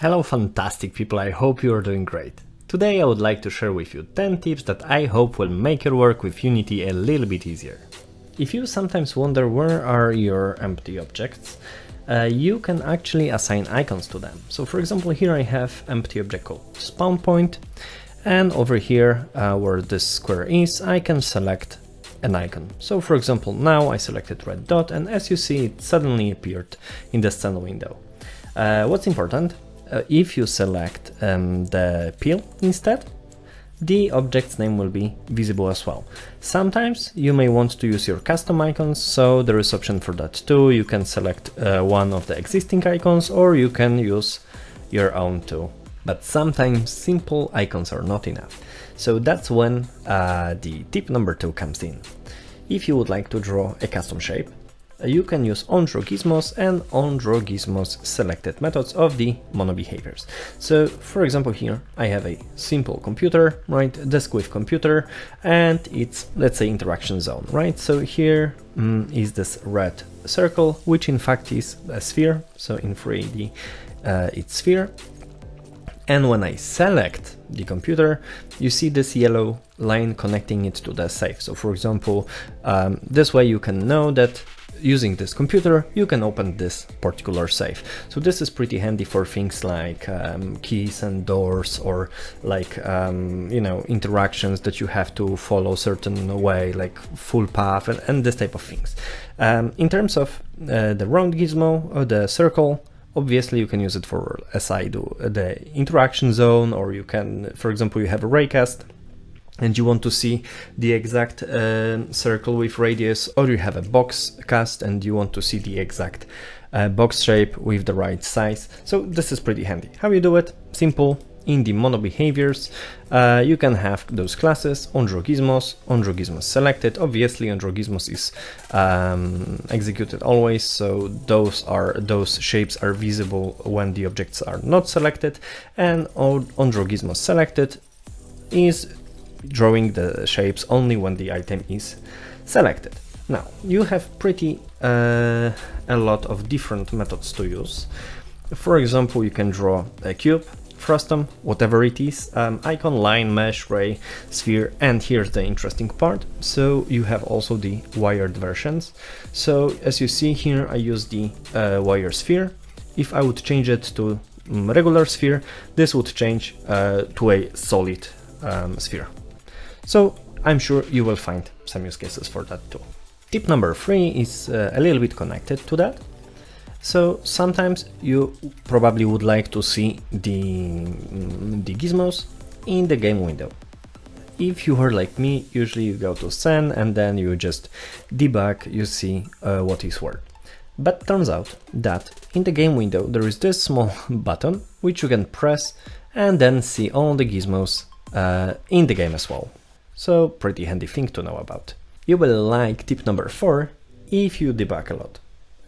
Hello fantastic people, I hope you are doing great. Today I would like to share with you 10 tips that I hope will make your work with Unity a little bit easier. If you sometimes wonder where are your empty objects, uh, you can actually assign icons to them. So for example here I have empty object called spawn point and over here uh, where this square is I can select an icon. So for example now I selected red dot and as you see it suddenly appeared in the scene window. Uh, what's important uh, if you select um, the pill instead, the object's name will be visible as well. Sometimes you may want to use your custom icons, so there is option for that too. You can select uh, one of the existing icons or you can use your own too. But sometimes simple icons are not enough. So that's when uh, the tip number two comes in. If you would like to draw a custom shape, you can use onDrawGizmos and onDrawGizmos selected methods of the mono behaviors. So for example here I have a simple computer, right, desk with computer and it's let's say interaction zone, right? So here mm, is this red circle which in fact is a sphere, so in 3D uh, it's sphere and when I select the computer, you see this yellow line connecting it to the safe. So for example, um, this way you can know that using this computer, you can open this particular safe. So this is pretty handy for things like um, keys and doors or like, um, you know, interactions that you have to follow certain way, like full path and, and this type of things. Um, in terms of uh, the round gizmo or the circle, obviously you can use it for as I do the interaction zone or you can, for example, you have a raycast and you want to see the exact uh, circle with radius or you have a box cast and you want to see the exact uh, box shape with the right size. So this is pretty handy. How you do it? Simple. In the mono behaviors uh, you can have those classes. onDrawGizmos onDrawGizmos selected. Obviously onDrawGizmos is um, executed always. So those are those shapes are visible when the objects are not selected. And onDrawGizmos selected is drawing the shapes only when the item is selected. Now, you have pretty uh, a lot of different methods to use. For example, you can draw a cube, frustum, whatever it is, um, icon, line, mesh, ray, sphere, and here's the interesting part. So you have also the wired versions. So as you see here, I use the uh, wire sphere. If I would change it to um, regular sphere, this would change uh, to a solid um, sphere. So I'm sure you will find some use cases for that too. Tip number three is uh, a little bit connected to that. So sometimes you probably would like to see the, mm, the gizmos in the game window. If you are like me, usually you go to scene and then you just debug, you see uh, what is where. But turns out that in the game window there is this small button which you can press and then see all the gizmos uh, in the game as well. So pretty handy thing to know about. You will like tip number 4 if you debug a lot.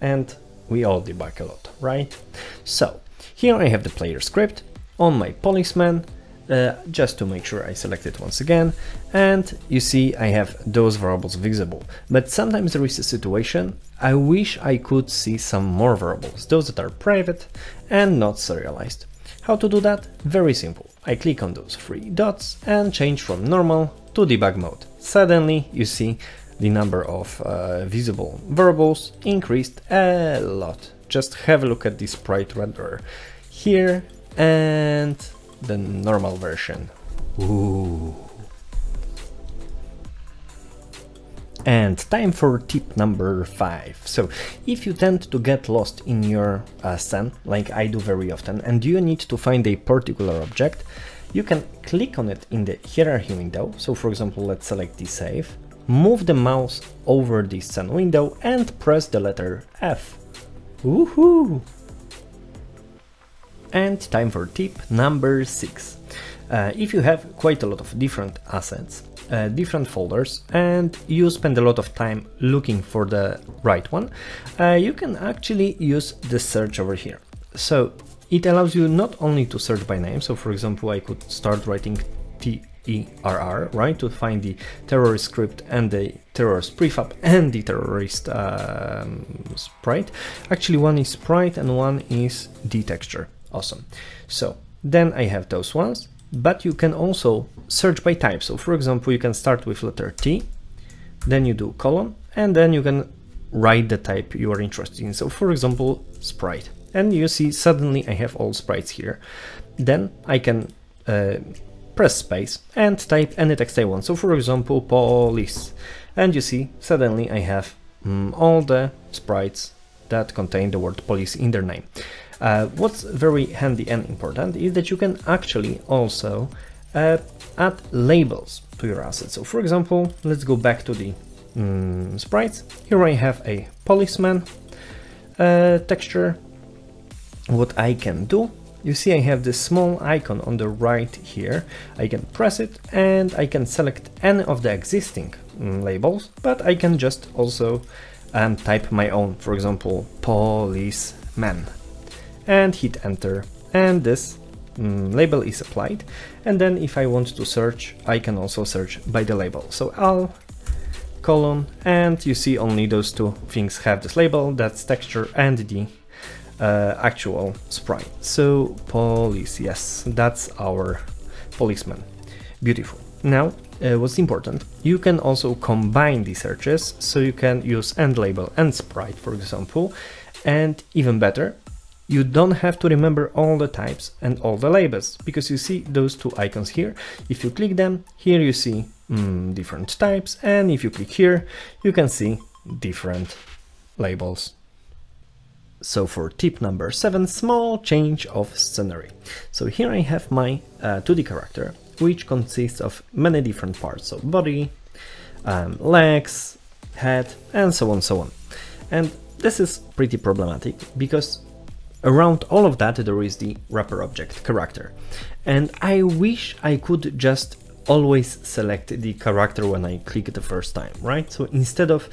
And we all debug a lot, right? So here I have the player script on my policeman uh, just to make sure I select it once again and you see I have those variables visible but sometimes there is a situation I wish I could see some more variables those that are private and not serialized how to do that? Very simple I click on those three dots and change from normal to debug mode. Suddenly you see the number of uh, visible variables increased a lot. Just have a look at this sprite renderer here and the normal version. Ooh. And time for tip number 5. So, if you tend to get lost in your uh, scene, like I do very often, and you need to find a particular object, you can click on it in the hierarchy window. So for example, let's select the save, move the mouse over the scene window and press the letter F. Woohoo! And time for tip number 6. Uh, if you have quite a lot of different assets, uh, different folders, and you spend a lot of time looking for the right one, uh, you can actually use the search over here. So it allows you not only to search by name, so for example I could start writing TERR, right, to find the terrorist script and the terrorist prefab and the terrorist um, sprite. Actually one is sprite and one is the texture. Awesome. So then I have those ones, but you can also search by type. So for example, you can start with letter T, then you do colon, and then you can write the type you are interested in. So for example, sprite. And you see suddenly I have all sprites here. Then I can uh, press space and type any text I want. So for example, police. And you see suddenly I have um, all the sprites that contain the word police in their name. Uh, what's very handy and important is that you can actually also uh, add labels to your assets. So for example, let's go back to the um, sprites. Here I have a policeman uh, texture. What I can do, you see I have this small icon on the right here. I can press it and I can select any of the existing um, labels, but I can just also um, type my own, for example, policeman. And hit enter. And this mm, label is applied. And then if I want to search I can also search by the label. So I'll colon and you see only those two things have this label. That's texture and the uh, actual sprite. So police yes that's our policeman. Beautiful. Now uh, what's important? You can also combine the searches so you can use end label and sprite for example. And even better you don't have to remember all the types and all the labels, because you see those two icons here. If you click them, here you see mm, different types, and if you click here, you can see different labels. So for tip number 7, small change of scenery. So here I have my uh, 2D character, which consists of many different parts, so body, um, legs, head, and so on, so on. And this is pretty problematic because Around all of that there is the wrapper object character. And I wish I could just always select the character when I click the first time, right? So instead of,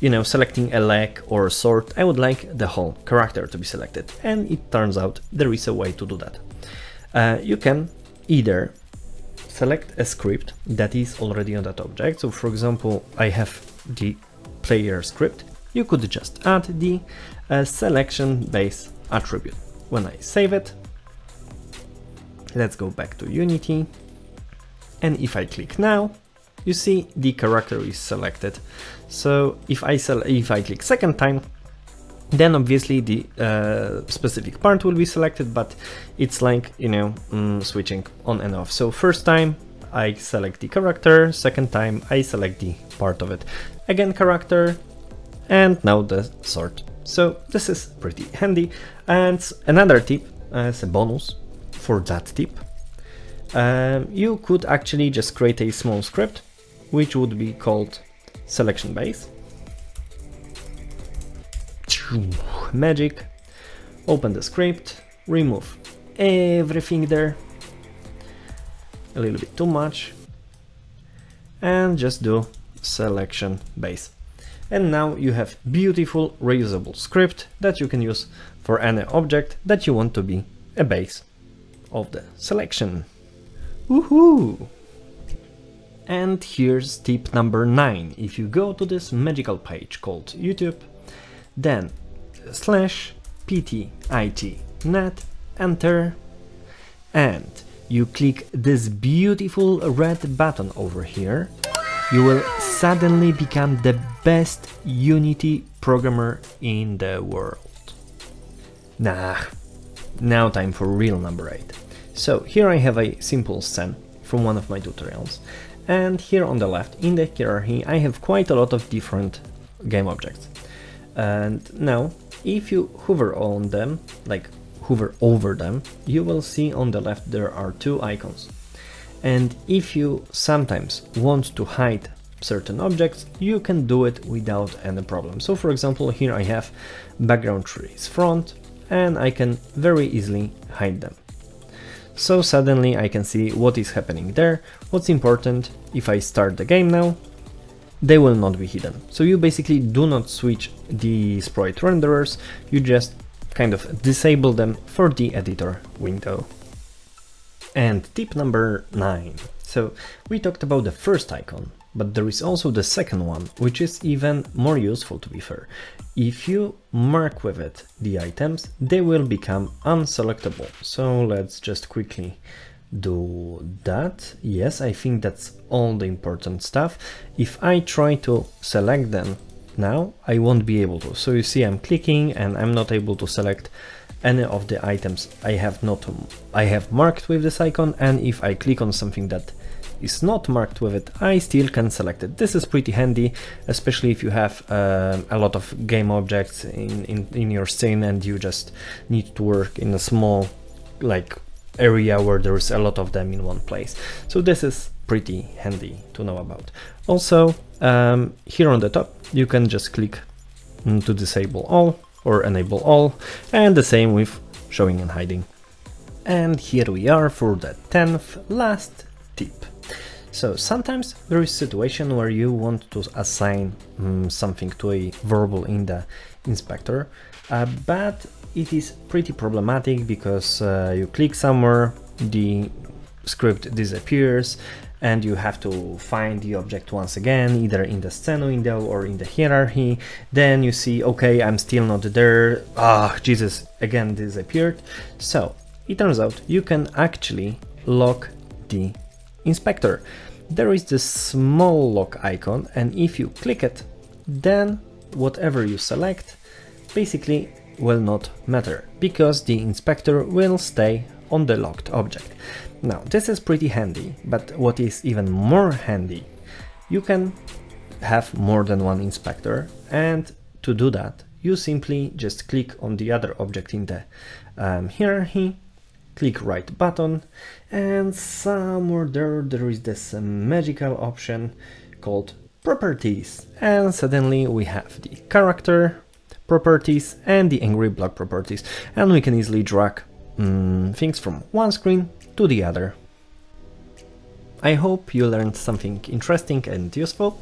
you know, selecting a leg or a sword, I would like the whole character to be selected. And it turns out there is a way to do that. Uh, you can either select a script that is already on that object. So for example, I have the player script. You could just add the uh, selection base attribute. When I save it, let's go back to Unity, and if I click now, you see the character is selected. So if I if I click second time, then obviously the uh, specific part will be selected, but it's like, you know, mm, switching on and off. So first time I select the character, second time I select the part of it. Again character, and now the sword so this is pretty handy. And another tip as a bonus for that tip, um, you could actually just create a small script which would be called selection base. Magic, open the script, remove everything there, a little bit too much, and just do selection base and now you have beautiful reusable script that you can use for any object that you want to be a base of the selection. Woohoo! And here's tip number 9. If you go to this magical page called YouTube, then slash PitiIT, enter, and you click this beautiful red button over here, you will suddenly become the best Unity programmer in the world. Nah, now time for real number 8. So here I have a simple scene from one of my tutorials and here on the left in the hierarchy I have quite a lot of different game objects. And now if you hover on them, like hover over them, you will see on the left there are two icons. And if you sometimes want to hide certain objects, you can do it without any problem. So for example, here I have background trees front and I can very easily hide them. So suddenly I can see what is happening there. What's important, if I start the game now, they will not be hidden. So you basically do not switch the sprite renderers, you just kind of disable them for the editor window. And tip number 9. So we talked about the first icon, But there is also the second one, which is even more useful to be fair. If you mark with it the items, they will become unselectable. So let's just quickly do that. Yes, I think that's all the important stuff. If I try to select them now, I won't be able to. So you see I'm clicking and I'm not able to select any of the items I have not I have marked with this icon and if I click on something that is not marked with it, I still can select it. This is pretty handy, especially if you have uh, a lot of game objects in, in, in your scene and you just need to work in a small like area where there's a lot of them in one place. So this is pretty handy to know about. Also, um, here on the top, you can just click to disable all or enable all, and the same with showing and hiding. And here we are for the 10th last tip. So sometimes there is a situation where you want to assign um, something to a verbal in the inspector, uh, but it is pretty problematic because uh, you click somewhere, the script disappears, and you have to find the object once again, either in the scene window or in the hierarchy. Then you see, okay, I'm still not there. Ah, Jesus, again disappeared. So it turns out you can actually lock the inspector. There is this small lock icon, and if you click it, then whatever you select basically will not matter because the inspector will stay on the locked object. Now this is pretty handy, but what is even more handy, you can have more than one inspector and to do that you simply just click on the other object in the um, hierarchy, click right button and somewhere there there is this magical option called properties and suddenly we have the character properties and the angry block properties and we can easily drag um, things from one screen to the other. I hope you learned something interesting and useful.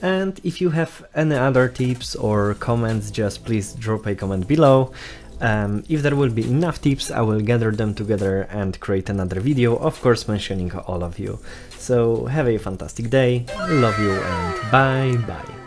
And if you have any other tips or comments, just please drop a comment below. Um, if there will be enough tips, I will gather them together and create another video, of course mentioning all of you. So have a fantastic day, love you and bye bye.